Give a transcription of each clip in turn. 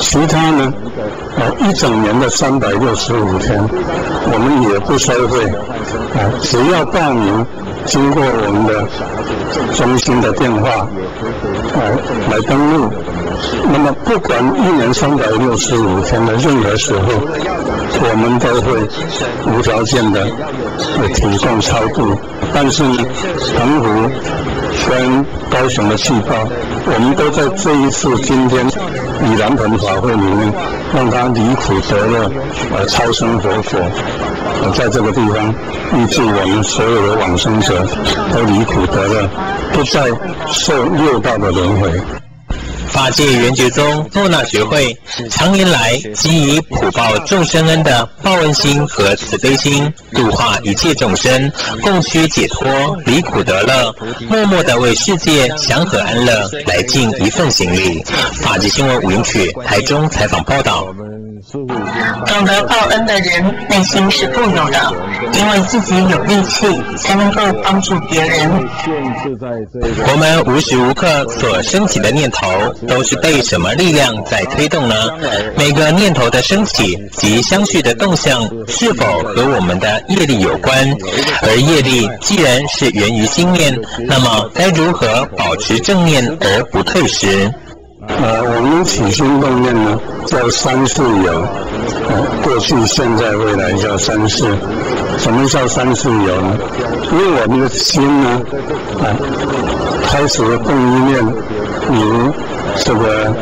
其他呢，呃，一整年的三百六十五天，我们也不收费，啊，只要报名，经过我们的中心的电话，来来登录。那么，不管一年三百六十五天的任何时候，我们都会无条件的提供超度。但是呢，澎湖跟高雄的细胞，我们都在这一次今天米兰盆法会里面，让他离苦得乐，呃，超生活佛。在这个地方，预祝我们所有的往生者都离苦得乐，不再受六道的轮回。法界圆觉宗诺那学会常年来给予普报众生恩的报恩心和慈悲心，度化一切众生，共需解脱，离苦得乐，默默地为世界祥和安乐来尽一份心力。法界新闻五云曲台中采访报道。懂得报恩的人内心是富有的，因为自己有力气，才能够帮助别人。我们无时无刻所升起的念头，都是被什么力量在推动呢？每个念头的升起及相续的动向，是否和我们的业力有关？而业力既然是源于心念，那么该如何保持正念而不退失？呃，我们起心动念呢，叫三世有，呃，过去、现在、未来叫三世。什么叫三世有呢？因为我们的心呢，啊，开始的动一念，如这个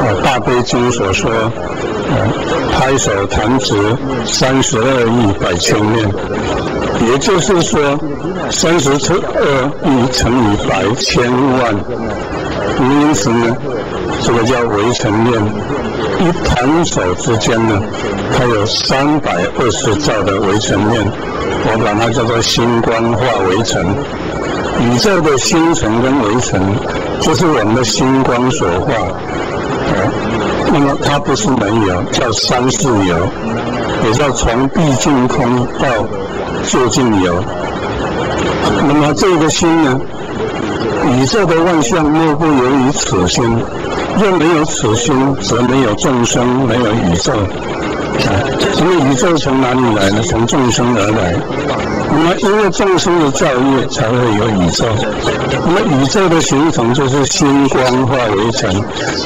呃《大悲经》所说，呃，拍手弹指三十二亿百千念，也就是说，三十乘二亿乘以百千万。因此呢，这个叫围城念，一弹手之间呢，它有三百二十兆的围城念，我把它叫做星光化围城。宇宙的星辰跟围城，就是我们的星光所化。那么它不是没有，叫三世有，也叫从毕竟空到究竟有。那么这个心呢？宇宙的万象莫不由于此心，若没有此心，则没有众生，没有宇宙。啊那么宇宙从哪里来呢？从众生而来。那么因为众生的造业，才会有宇宙。那么宇宙的形成就是心光化为尘，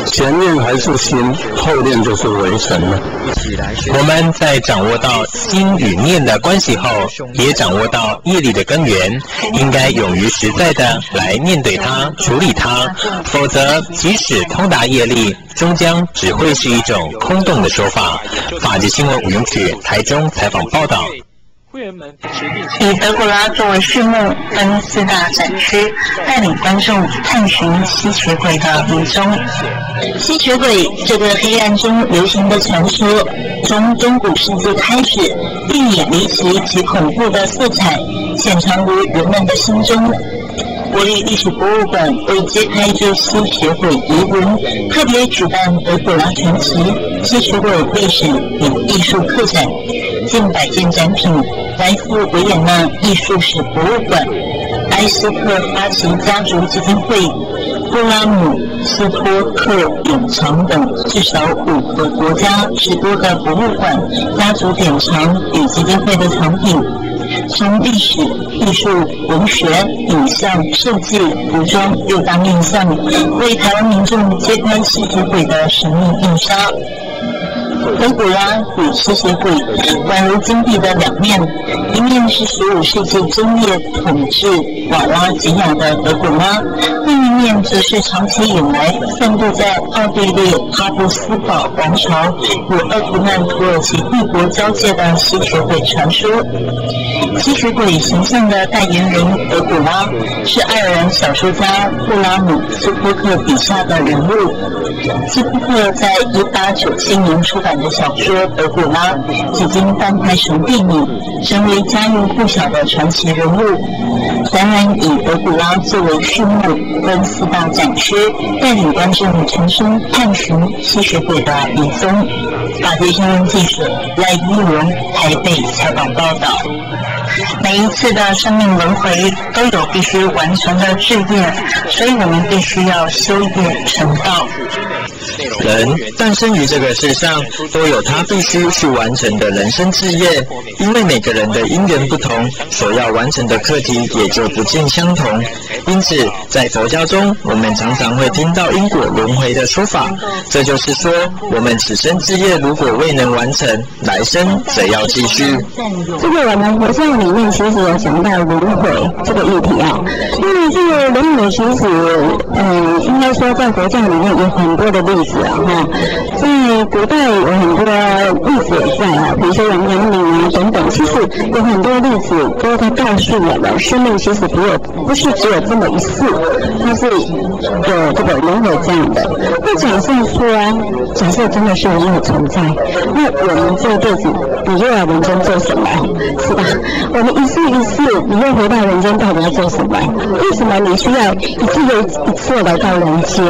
前面还是心，后面就是为尘了。我们在掌握到心与念的关系后，也掌握到业力的根源，应该勇于实在的来面对它、处理它，否则即使通达业力，终将只会是一种空洞的说法。法界新闻五云曲台中采访报道。以德古拉作为序幕，分四大展区，带领观众探寻吸血鬼的迷踪。吸血鬼这个黑暗中流行的传说，从中古世纪开始，便以离奇及恐怖的色彩，潜藏于人们的心中。国立历史博物馆为揭开这吸血鬼疑云，特别举办德古拉传奇吸血鬼历史与艺术特展，近百件展品来自维也纳艺术史博物馆、埃斯特发奇家族基金会、布拉姆斯托克典藏等至少五个国家十多个博物馆、家族典藏与基金会的藏品。从历史、艺术、文学、影像、设计、服装六大面向，为台湾民众揭开吸血鬼的神秘印刷。德古拉与吸血鬼宛如金币的两面，一面是十五世纪中叶统治瓦拉吉亚的德古拉，另一面则是长期以来散布在奥地利哈布斯堡王朝与鄂图曼土耳其帝国交界的吸血鬼传说。吸血鬼形象的代言人德古拉是爱尔兰小说家布拉姆斯托克笔下的人物。斯托克在一八九七年出版的小说《德古拉》几经翻拍成电影，成为家喻户晓的传奇人物。展览以德古拉作为序幕，分四大展区，带领观众重新探寻吸血鬼的迷踪。法界新闻记者赖依荣台北采访报道。每一次的生命轮回都有必须完成的志业，所以我们必须要修业成道。人诞生于这个世上，都有他必须去完成的人生志业。因为每个人的因缘不同，所要完成的课题也就不尽相同。因此，在佛教中，我们常常会听到因果轮回的说法。这就是说，我们此生之业如果未能完成，来生则要继续。这个我们佛教里面其实有讲到轮回这个议题啊。为这个轮回其实，嗯，应该说在佛教里面有很多的例子啊，哈。在古代有很多例子也在啊，比如说杨阳明啊等等，其实有很多例子都在告诉我们，生命其实不有不是只有这么一次，它是有这个轮回这样的。那假设说，假设真的是轮回存在，那我们这辈子你又要人间做什么？是吧？我们一世一世，你又回到人间到底要做什么？为什么你需要一次又一次来到人间？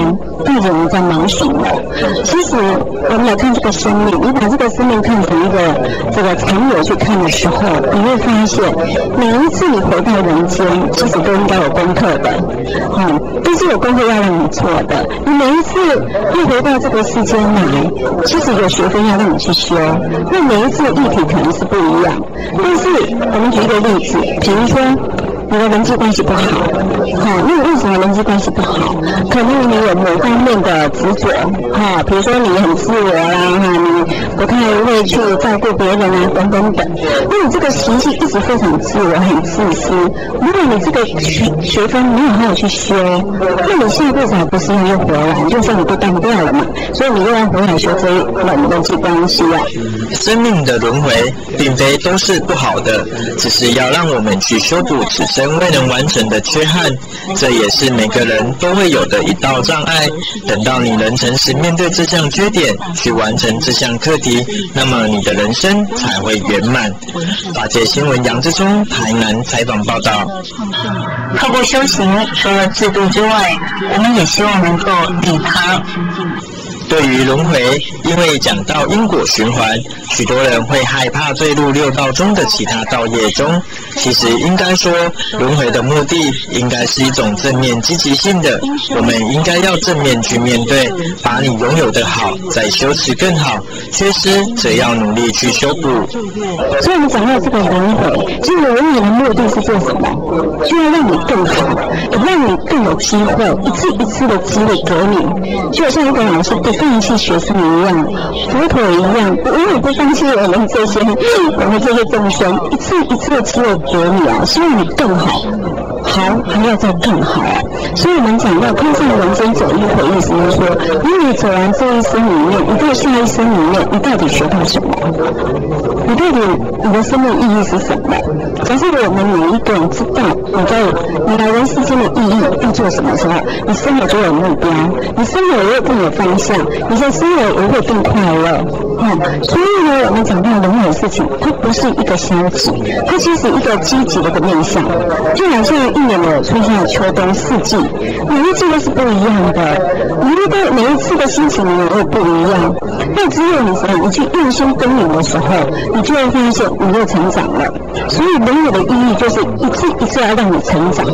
到底你在忙什么？其实我们来看这个生命，你把这个生命看成一个这个残留去看的时候，你会发现每一次你回到人间，其实都应该有功课的，嗯，都是有功课要让你做的。你每一次又回到这个世间来，其实有学分要让你去修。那每一次的议题可能是不一样，但是我们举一个例子，比如说。你的人际关系不好，好，那为什么人际关系不好？可能你有某方面的执着，哈，比如说你很自我啦，哈，你不太会去照顾别人啊，等等等。那你这个习性一直非常自我，很自私。如果你这个学学分没有好好去修，那你下辈子还不是又回来？就算你被当掉了嘛，所以你又要回来修这一门人际关系啊。生命的轮回并非都是不好的，只是要让我们去修补自己。生未能完成的缺憾，这也是每个人都会有的一道障碍。等到你能诚实面对这项缺点，去完成这项课题，那么你的人生才会圆满。法界新闻杨志忠台南采访报道。透过修行，除了制度之外，我们也希望能够利他。对于轮回，因为讲到因果循环，许多人会害怕坠入六道中的其他道业中。其实应该说，轮回的目的应该是一种正面积极性的。我们应该要正面去面对，把你拥有的好再修持更好，缺失则要努力去修补。所以，我们讲到这个轮回，其实轮回的目的是做什么？就要让你更好，让你更有机会，一次一次的机会给你，就像一个老师不放弃学生一样，佛陀一样，永远不放弃我们这些我们这些众生，一次一次的机会。给你啊，希望你更好，好还要再更好啊！所以我们讲到看上人间走一回，意思就是说，因你走完这一生里面，你到下一生里面，你到底学到什么？你到底你的生命意义是什么？假设我们每一个人知道你在你来人世间的意义要做什么时候，你生活就有目标，你生活也会更有方向，你在生活也会更快乐。嗯，所以呢，我们讲到人的事情，它不是一个消极，它其实一个。积极的一个面向，就好像一年的春夏秋冬四季，每一季都是不一样的，每一个每一次的心情也会不一样。那只有你什么？你去用心耕耘的时候，你就会发现你又成长了。所以轮回的意义就是一次一次要让你成长，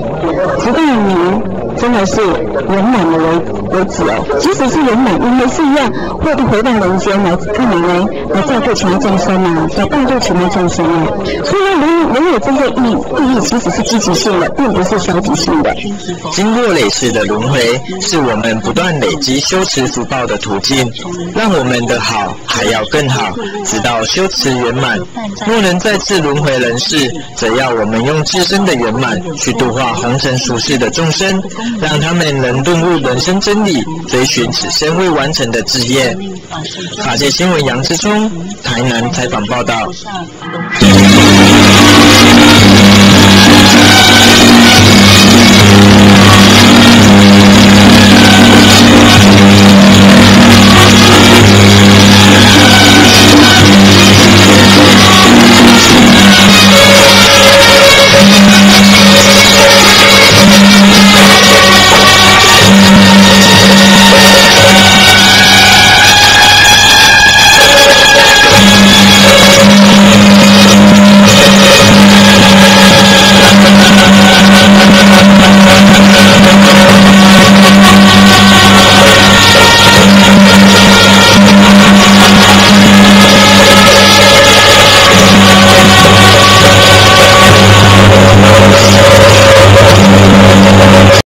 直到你。真的是圆满的为为止哦，即使是圆满，你还是一样会回到人间来干嘛呢？来照顾其他众生啊，来帮助其他众生啊。所以，人人有这个意意义，其实是积极性的，并不是消极性的。经过累世的轮回，是我们不断累积修持福报的途径，让我们的好还要更好，直到修持圆满。若能再次轮回人世，则要我们用自身的圆满去度化红尘俗世的众生。让他们能顿悟人生真理，追寻此生未完成的志业。法界新闻杨志忠，台南采访报道。